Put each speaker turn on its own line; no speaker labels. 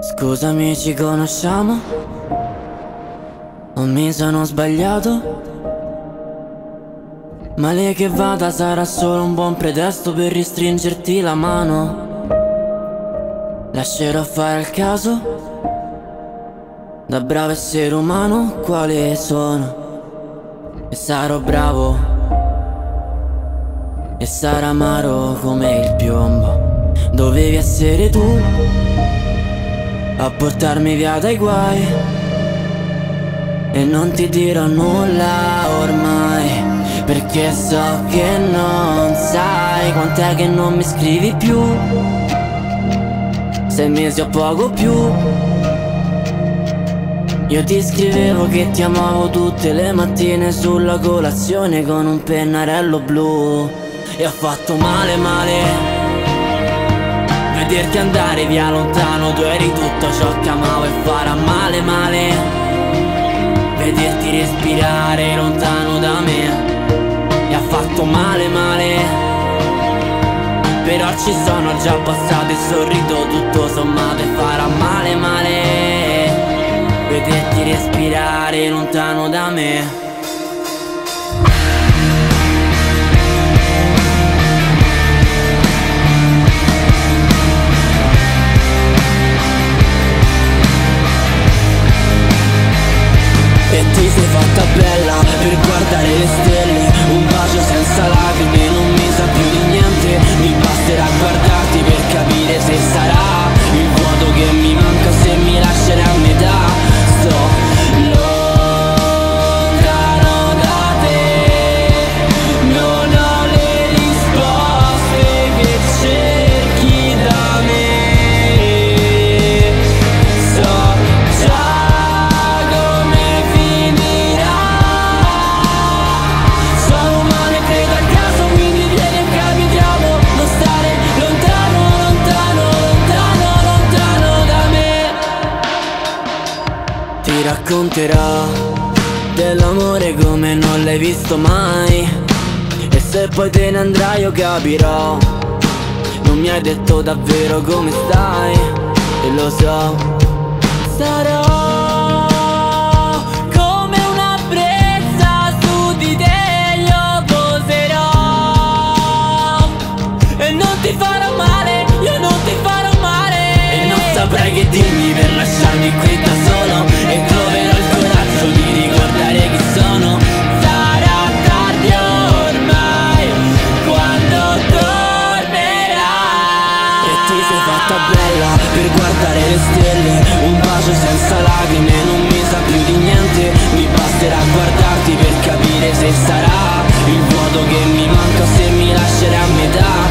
Scusami, ci conosciamo? O mi sono sbagliato? Ma lei che vada sarà solo un buon pretesto per ristringerti la mano Lascerò fare il caso Da bravo essere umano quale sono? E sarò bravo. E sarà amaro come il piombo. Dovevi essere tu A portarmi via dai guai. E non ti dirò nulla ormai perché so che non sai quant'è che non mi scrivi più. Sei mesi o poco più Io ti scrivevo che ti amavo tutte le mattine sulla colazione con un pennarello blu. E ho fatto male male. Vederti andare via lontano Tu eri tutto ciò che amavo e farà male male. Vederti respirare lontano da me fatto male male. Però ci sono già passato e sorrido tutto sommato e farà male male Vederti respirare lontano da me racconterò dell'amore come non l'hai visto mai. E se poi te ne andrai io capirò. Non mi hai detto davvero come stai E lo so Sarò per guardare le stelle. Un bacio senza lacrime non mi sa più di niente. Mi basterà guardarti per capire se sarà Il vuoto che mi manca se mi lascerai a metà